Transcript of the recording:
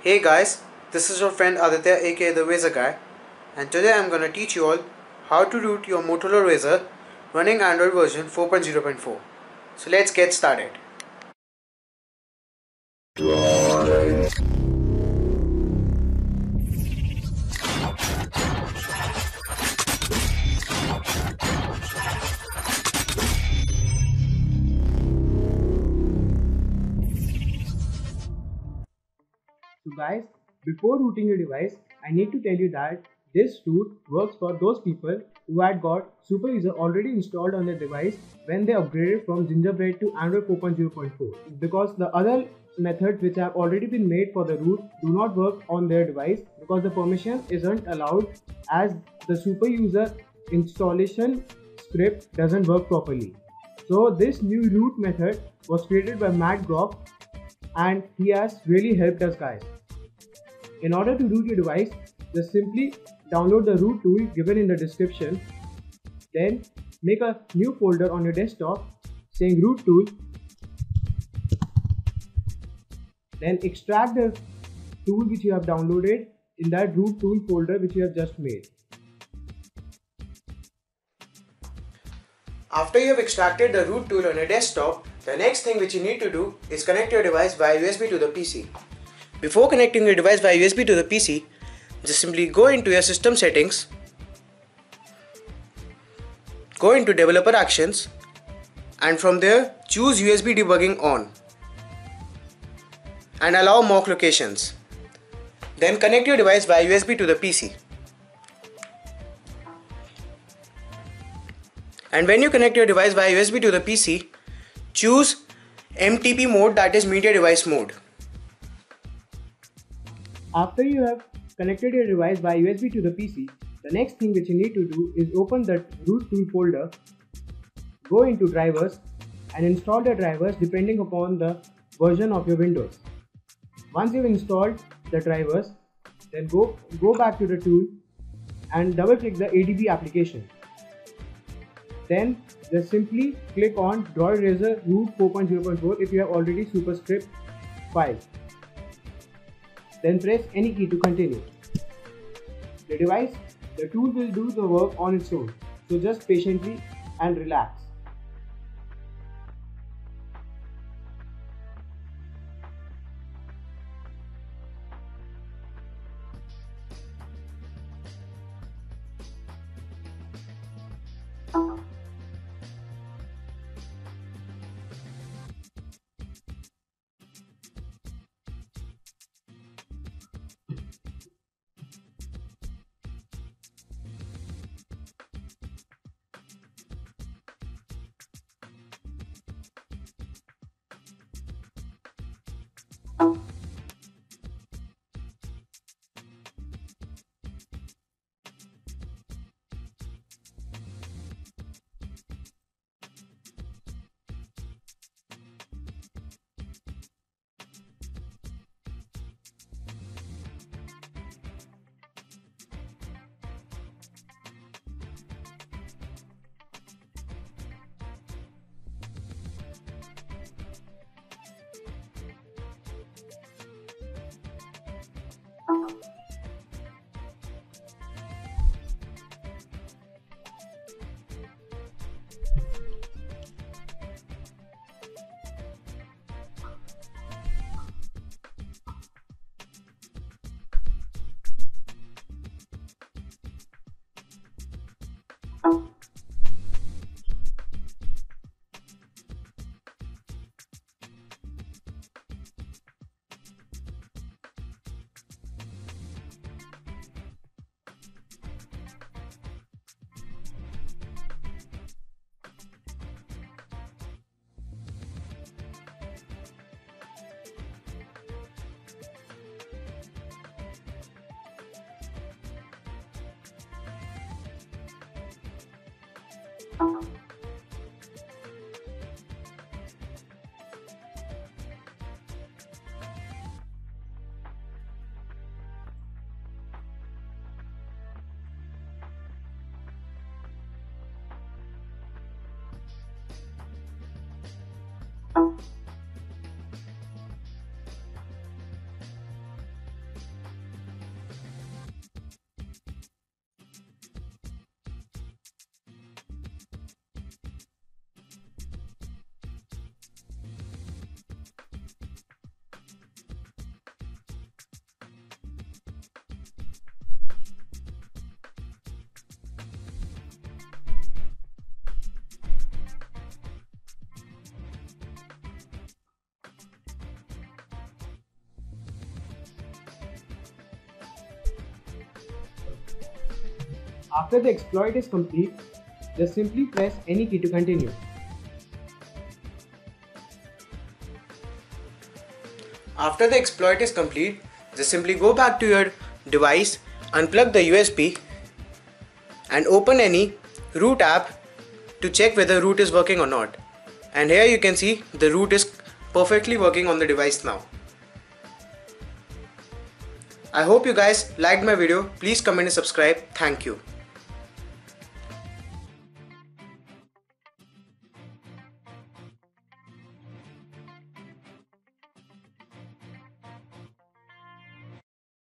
Hey guys, this is your friend Aditya aka the Razr Guy and today I'm gonna teach you all how to root your Motorola Razr running Android version 4.0.4. So let's get started. Guys, before rooting your device, I need to tell you that this root works for those people who had got SuperUser already installed on their device when they upgraded from Gingerbread to Android 4.0.4 because the other methods which have already been made for the root do not work on their device because the permission isn't allowed as the SuperUser installation script doesn't work properly. So this new root method was created by Matt Groff and he has really helped us guys. In order to root your device, just simply download the root tool given in the description. Then make a new folder on your desktop saying root tool. Then extract the tool which you have downloaded in that root tool folder which you have just made. After you have extracted the root tool on your desktop, the next thing which you need to do is connect your device via USB to the PC. Before connecting your device via USB to the PC, just simply go into your system settings, go into developer actions and from there choose USB debugging on and allow mock locations. Then connect your device via USB to the PC. And when you connect your device via USB to the PC, choose MTP mode that is media device mode. After you have connected your device by USB to the PC, the next thing which you need to do is open the root tool folder, go into drivers and install the drivers depending upon the version of your Windows. Once you've installed the drivers, then go, go back to the tool and double click the ADB application. Then just simply click on Droid Razr root 4.0.4 if you have already superscript file. Then press any key to continue. The device, the tool will do the work on its own. So just patiently and relax. Oh. After the exploit is complete, just simply press any key to continue. After the exploit is complete, just simply go back to your device, unplug the USB and open any root app to check whether root is working or not. And here you can see the root is perfectly working on the device now. I hope you guys liked my video. Please comment and subscribe. Thank you.